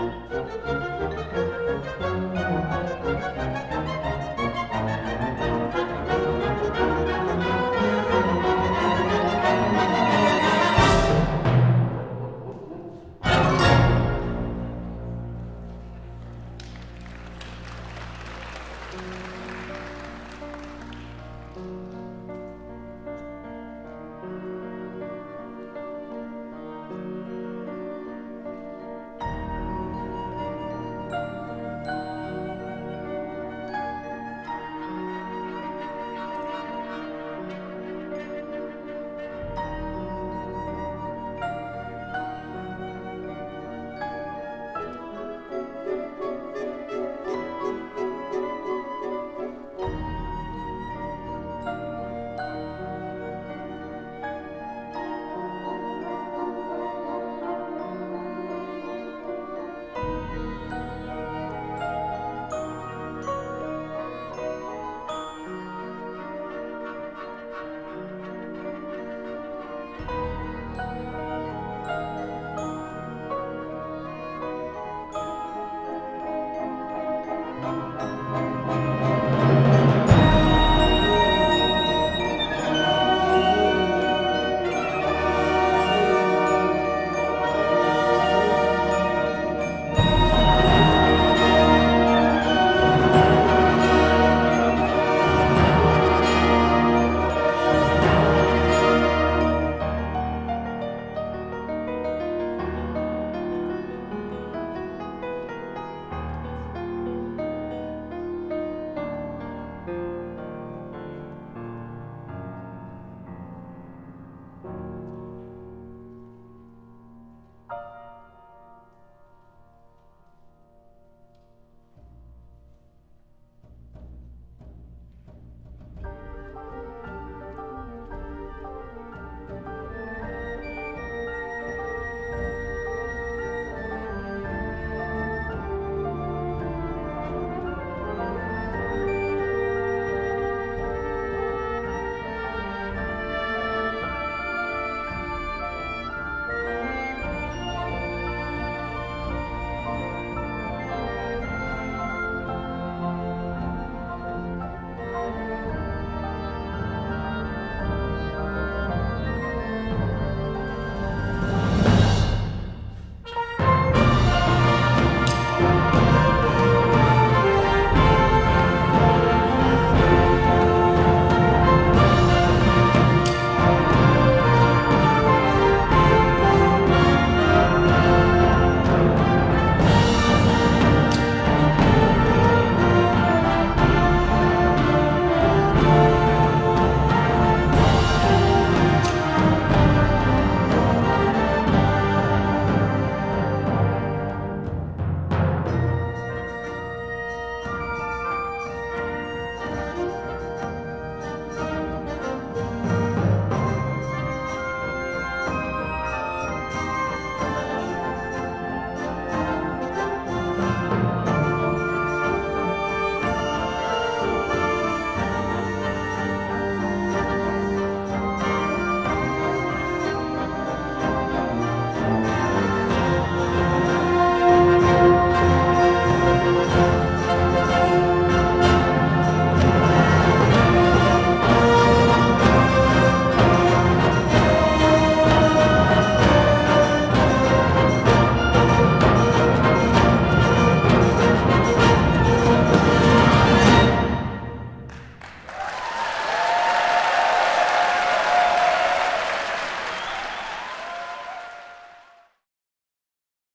Música